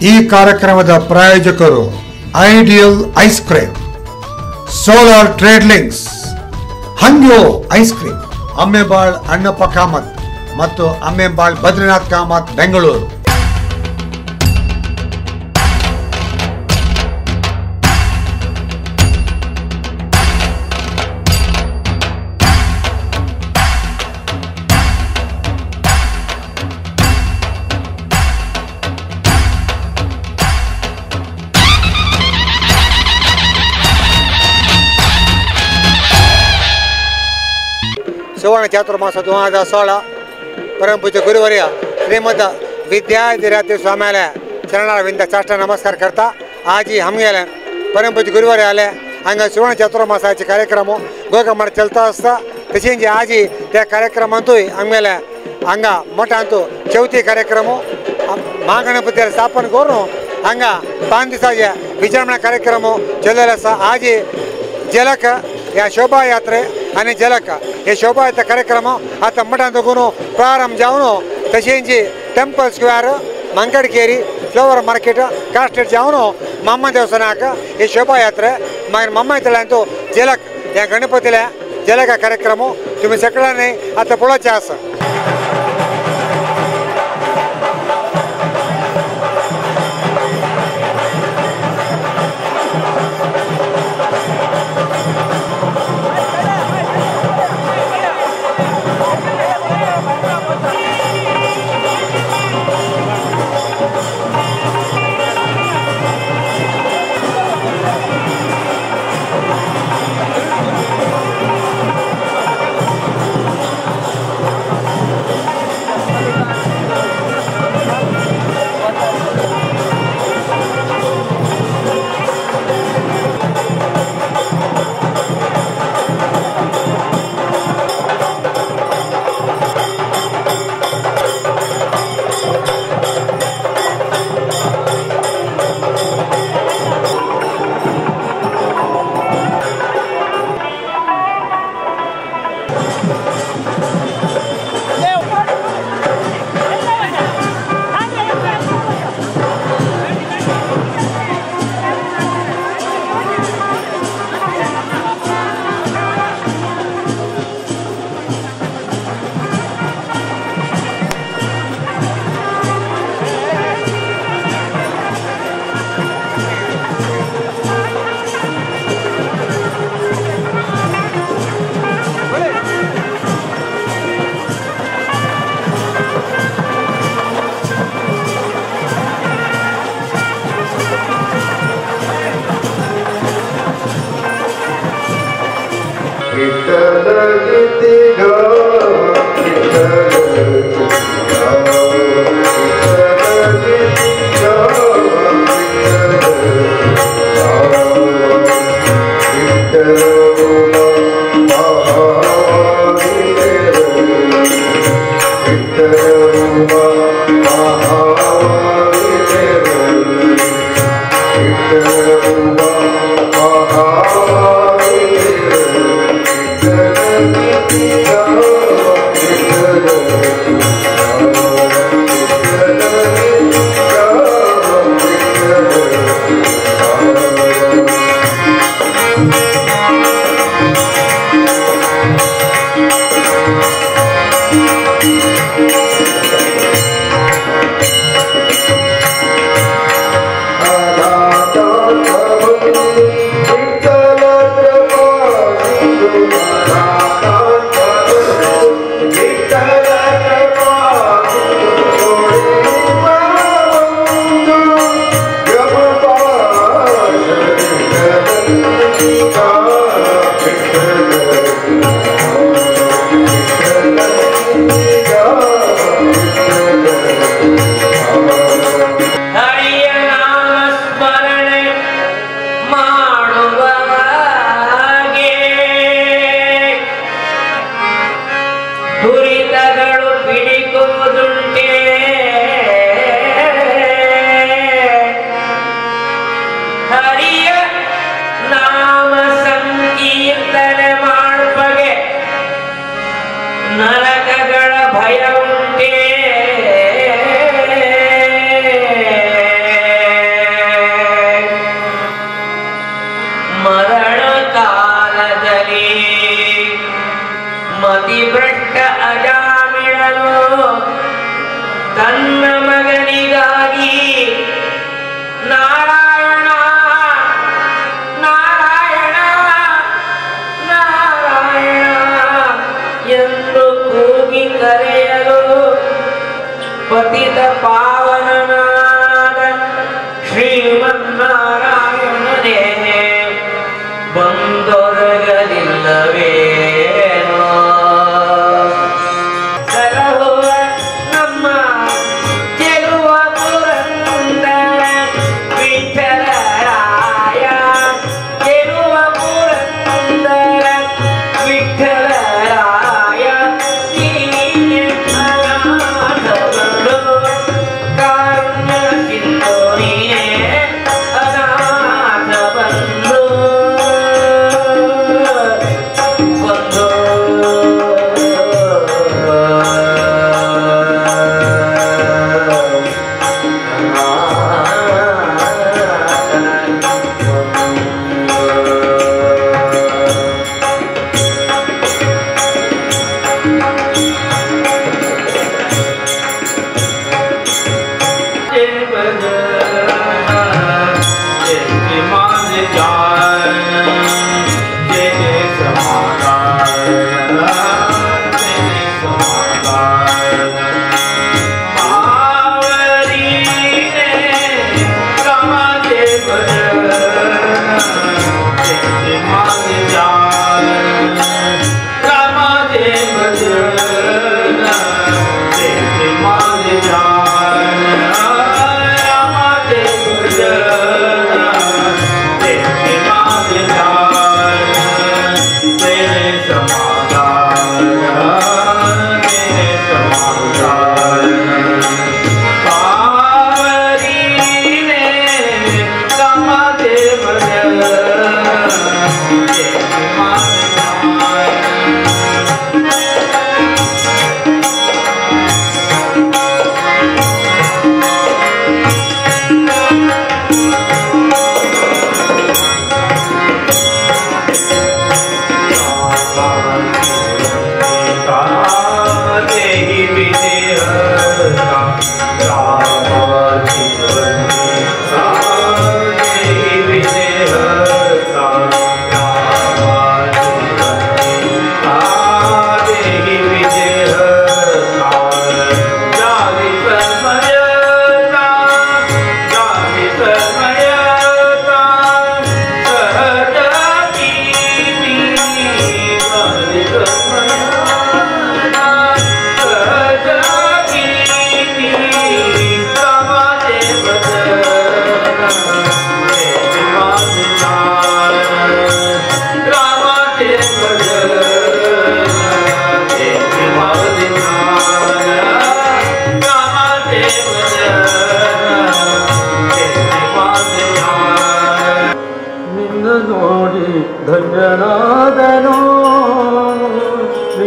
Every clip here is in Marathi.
ಈ ಕಾರ್ಯಕ್ರಮದ ಪ್ರಾಯೋಜಕರು Ideal ice cream, Solar Tradelinks Hangyo ice cream, Ammembal Annappa Kamath ಮತ್ತು ಅಮ್ಮೆಬಾಳ್ ಬದ್ರಿನಾಥ್ ಕಾಮತ್ ಬೆಂಗಳೂರು. ಸುವರ್ಣ ಚಾತುರ್ಮಾಸ ದೋ ಹಜಾರ್ ಸೋಳ, ಪರಮ ಪೂಜ್ಯ ಗುರುವರ್ಯ, ಶ್ರೀಮದ್ ವಿದ್ಯಾಧಿರಾತ್ರಿ ಸ್ವಾಮಿಯಾಲೆ ಶರಣರವಿಂದ ಸಾಷ್ಟ ನಮಸ್ಕಾರ ಕರ್ತಾ ಆಜಿ ಹಮಗೆಲೆ ಪರಮ ಪೂಜ್ಯ ಗುರುವರ್ಯ ಆಲೆ ಹಂಗ ಸುವರ್ಣ ಚಾತುರ್ಮಾಸಾಚಿ ಕಾರ್ಯಕ್ರಮ ಗೋಗ ಮಾಡಿ ಚಲ್ತಾ ಅಸ್ತಾ ಆಜಿ ತೆ ಕಾರ್ಯಕ್ರಮ ಅಂತೂ ಆಮೇಲೆ ಹಂಗ ಮೊಟ್ಟ ಅಂತೂ ಚೌತಿ ಕಾರ್ಯಕ್ರಮ ಮಹಾಗಣಪತಿಯ ಸ್ಥಾಪನೆಗೋರು ಹಂಗ ಸಾಜ ವಿಜೃಂಭಣೆ ಕಾರ್ಯಕ್ರಮ ಚಲೋಲ ಆಜಿ ಜಲಕ, ಯಾ ಶೋಭಾಯಾತ್ರೆ અને ઝલક એ શોભાયત કાર્યક્રમ ಆತ ಮಠದಗೂ ಪ್ರಾರಂಭ ತಶೇಂಜಿ ಟೆಂಪಲ್ ಸ್ಕ್ವೇರ್ ಮಂಗಡಿಕೇರಿ ಫ್ಲವರ್ ಮಾರ್ಕೆಟ್ ಕಾಸ್ಟೆಡ್ ಜಾವನು. ಮಮ್ಮ ದೇವಸ್ಥಾನಕ ಈ ಶೋಭಾಯಾತ್ರೆ. ಮಗನ ಮಮ್ಮ ಇತ್ತಲ್ಲ ಅಂತೂ ಜಲಕ್ ಯಾ ಗಣಪತಿಲೆ ಜಲಕ ಕಾರ್ಯಕ್ರಮ. ತುಮಿ ಸಕಳಾನೆ. ಆತ ಪುಳಚಾಸ. गृ पतित पा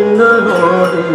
ोदि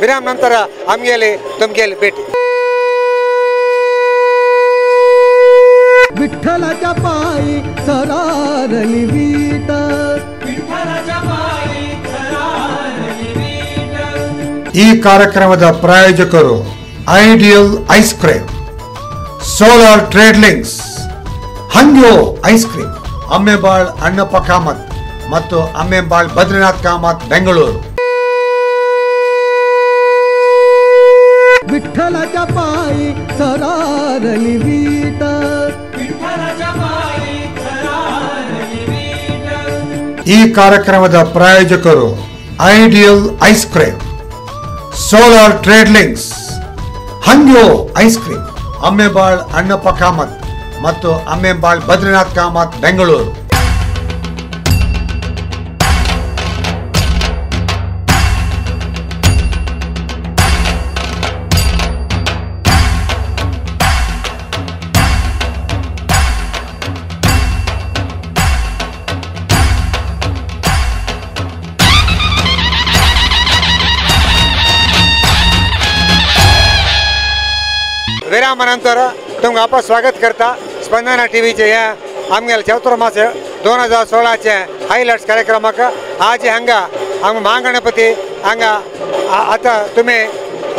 घ्यावा विराम नंतर आमगेले तुमगेले भेटी विठ्ठलाच्या पायी सरारली वीट ಈ ಕಾರ್ಯಕ್ರಮದ ಪ್ರಾಯೋಜಕರು ideal ice cream solar trade links Hangyo ice cream Ammembal Annappa Kamath ಮತ್ತು ಅಮ್ಮೆಬಾಳ್ ಬದ್ರಿನಾಥ್ ಕಾಮತ್ ಬೆಂಗಳೂರು विठ्ठलाच्या पायी सरारली वीट ಈ ಕಾರ್ಯಕ್ರಮದ ಪ್ರಾಯೋಜಕರು ideal ice cream solar trade links Hangyo ice cream Ammembal Annappa Kamath ಮತ್ತು ಅಮ್ಮೆಬಾಳ್ ಬದ್ರಿನಾಥ್ ಕಾಮತ್ ಬೆಂಗಳೂರು विरामानंतर तुम आपा स्वागत करता। स्पंदना टीव्हीचे ह्या आमगेल्या मास दोन हजार सोळाचे हायलायट्स कार्यक्रमाक आज हांगा आम महागणपती हांगा आता आतां तुमी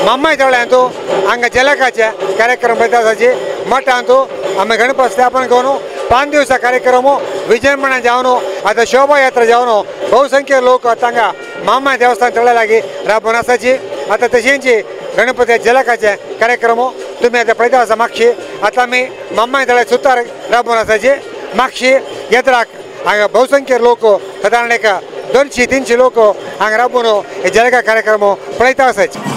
मम्माय जवळ्यांतू हांगा जलकाचे कार्यक्रम पळयताची मठांतू आमी गणपती स्थापन करून पाच दिवसा कार्यक्रम हो, विजृंभणा जावन आतां शोभायात्रा जावन बहुसंख्य लोक हांगा मामाय देवस्थान चढल्या लागी राबून आसाची आतां तशेंची गणपती जलकाचे कार्यक्रम हो, तुम्ही आता पळयता आसा मागशी. आता मी मामाय तळे सुतार राबून असायचे. मागशी येत्राक हांगा बहुसंख्य लोक सादारण एक दोनशे तीनशे लोक हांगा राबून हे जलका कार्यक्रम पळयता असायचे.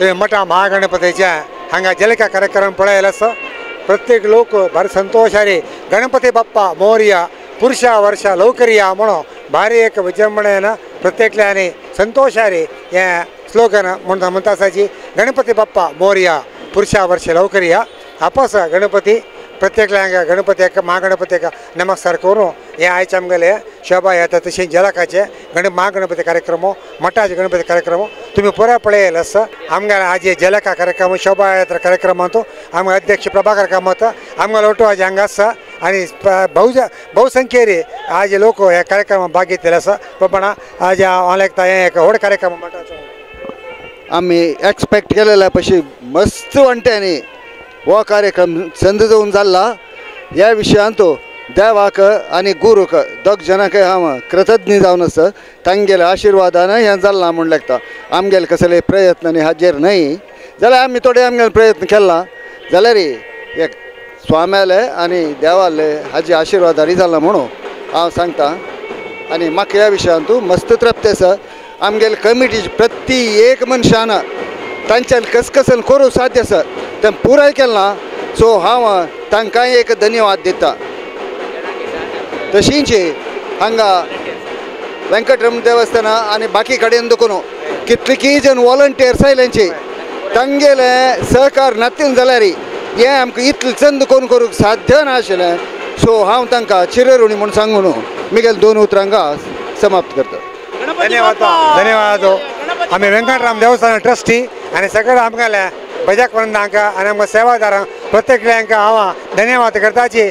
हे मठा महागणपतीच्या हांगा जलका कार्यक्रम पळयल आसा प्रत्येक लोक भारी संतोषारी गणपती बाप्पा मोरया पुरुषा वर्षा लौकरिया म्हणून भारी एक विजृंभणेन प्रत्येकल्यानी संतोषारी या स्लोगन म्हणून म्हणटा आसाची गणपती बाप्पा मोरया पुरुषा वर्ष लवकरिया आपस गणपती प्रत्येकल्याक महागणपती महागणपत्याक नमस्कार करून हे आयचे आमगेले शोभा येता तशी जलकाचे गण महागणपती कार्यक्रम मठाचे गणपती कार्यक्रम तुम्ही पुरा पळेल असं आमगे आज हे जलका कार्यक्रम शोभा यात्रा म्हणतो आमगे अध्यक्ष प्रभाकर कामत आमगे लोटो आज हंगा आसा आनी बहु बहुसंख्येने आज लोक ह्या कार्यक्रमात भाग घेतलेले आसा पण आज ऑनलायक हे एक होड कार्यक्रम मठाचो आम्ही एक्सपेक्ट केलेल्या पशी मस्त वांट्यांनी हो कार्यक्रम संद जावन जाल्ला ह्या विशयांत देवाक आनी गुरूक दोग जनाक हांव कृतज्ञ जावन आसा तांगेल्या आशिर्वादान हें जालां म्हूण लागता आमगेले कसले प्रयत्न न्ही हाजेर न्हय जाल्यार आमी थोडे आमगेले प्रयत्न केला जाल्यार एक स्वाम्याले आनी देवाले हाजे आशिर्वादारी जालां म्हणून हांव सांगता. आनी म्हाका ह्या विशयान तूं मस्त तृप्त आसा. आमगेले कमिटी प्रत्येक मनशान तांच्यान कसकसन करू साध्य आसा ते पुराय केलें ना सो हांव तांकांय एक धन्यवाद दिता. तशींच हांगा व्यंकटरमण देवस्थाना आनी बाकी कडेन दुखून कितलीकी जण वॉलंटियर्स आयल्यांचे तांगेले सहकार नातीन जाल्यार हें आमकां इतलें चंद करून करूंक साध्य नाशिल्लें सो हांव तांकां चिरऋणी म्हूण सांगून मिगेल दोन उतरांक समाप्त करता. धन्यवाद धन्यवाद आम्ही व्यंकटराम देवस्थान ट्रस्टी आणि सगळे आमकां भजक वृंदांका आणि आमकां सेवादारांक प्रत्येक हांव धन्यवाद करताची.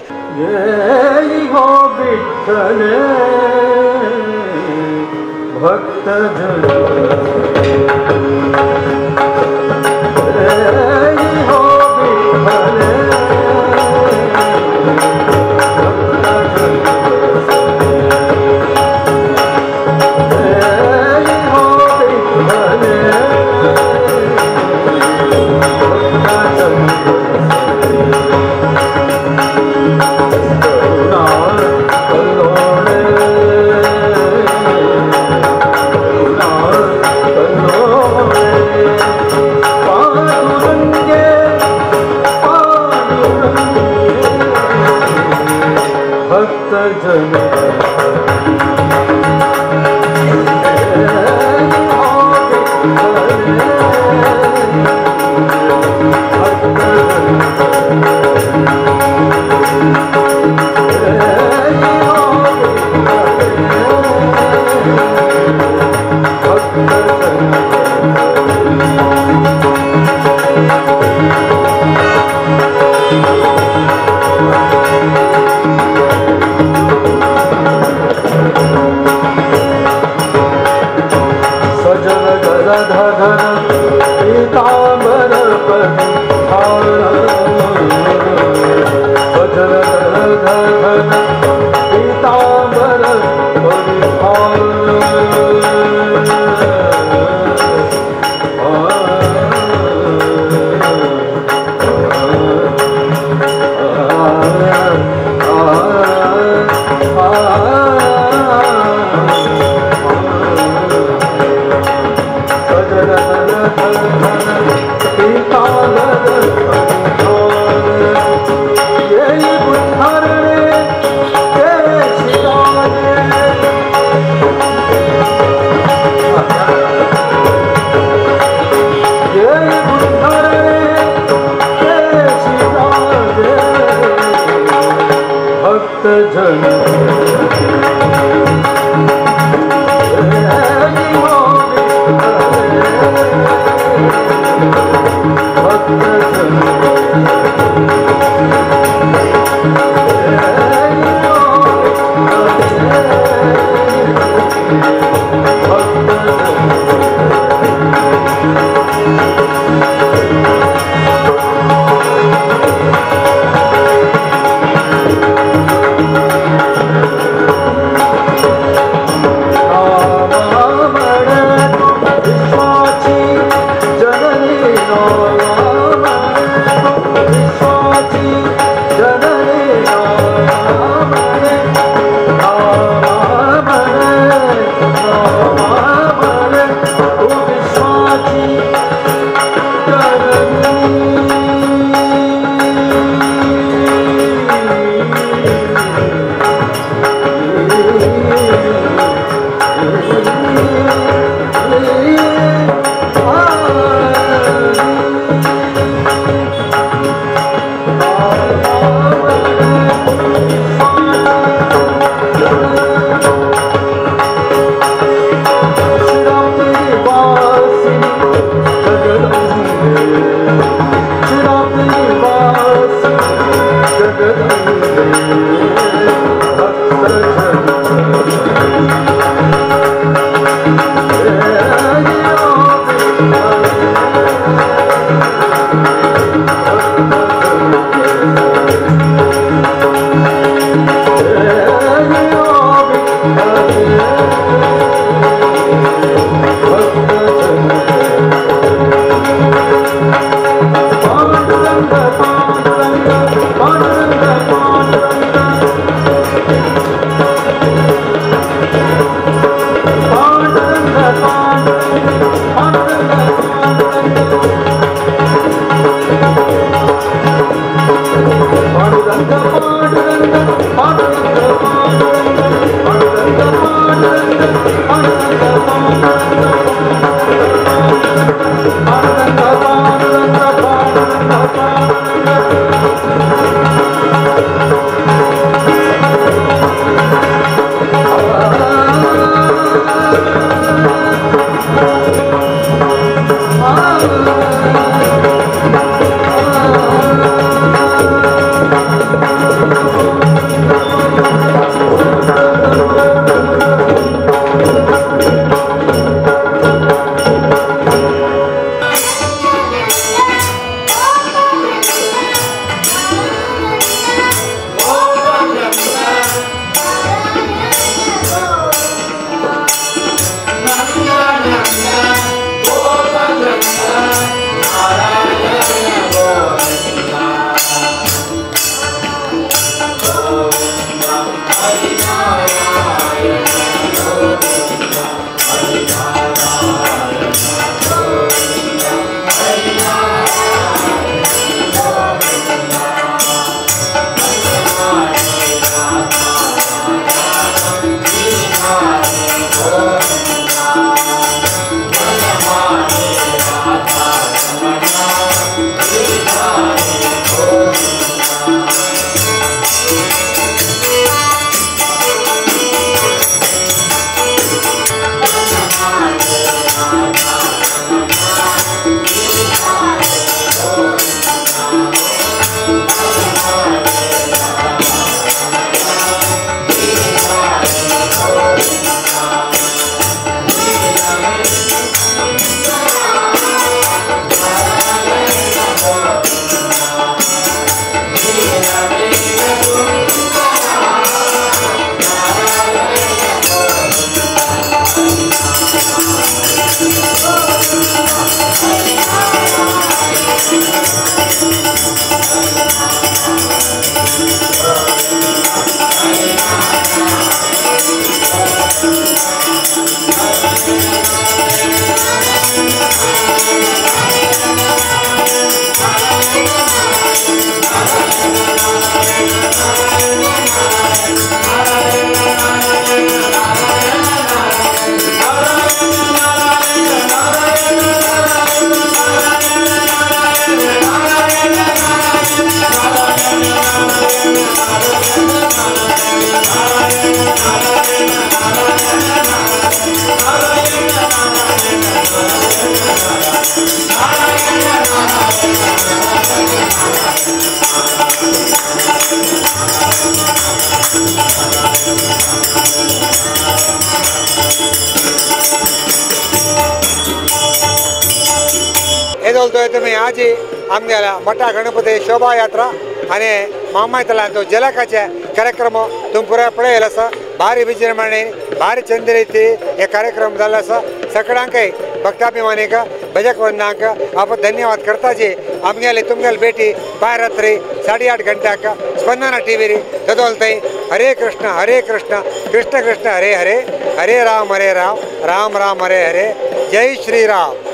बोलतोय तुम्ही आजी आमगेला मोठा गणपती शोभायात्रा आणि मामायतला तो जलकाचे कार्यक्रम तुम्ही पुरा पळयला आसा भारी विजृंभणे भारी चंद हे कार्यक्रम जाला आसा सगळ्यांकय भक्ताभिमानीक भजक वंदांक आपण धन्यवाद करता जी आमगेले तुमगेले भेटी बाय रात्री साडे आठ घंट्याक. स्पंदना टी व्ही चदोलताय हरे कृष्ण हरे कृष्ण कृष्ण कृष्ण हरे हरे हरे राम हरे राम राम राम हरे हरे. जय श्रीराम.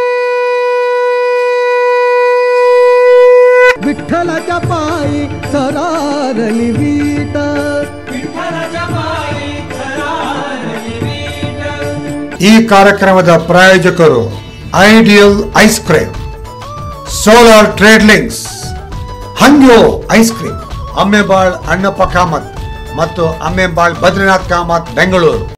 विठ्ठलाच्या पायी सरारली वीट ಈ ಕಾರ್ಯಕ್ರಮದ ಪ್ರಾಯೋಜಕರು ideal ice cream solar trade links Hangyo ice cream Ammembal Annappa Kamath ಮತ್ತು ಅಮ್ಮೆಬಾಳ್ ಬದ್ರಿನಾಥ್ ಕಾಮತ್ ಬೆಂಗಳೂರು